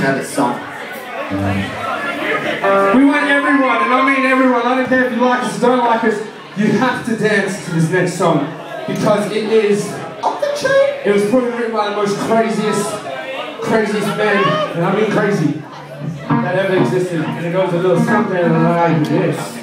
another song. Uh, we want everyone, and I mean everyone, I don't care if you like us or don't like us, you have to dance to this next song because it is. It was probably written by the most craziest, craziest men, and I mean crazy, that ever existed. And it goes a little something like this.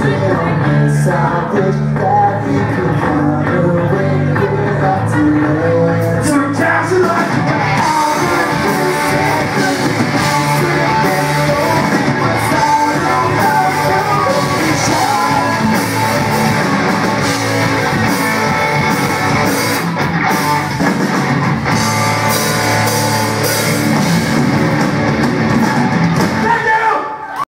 feeling inside this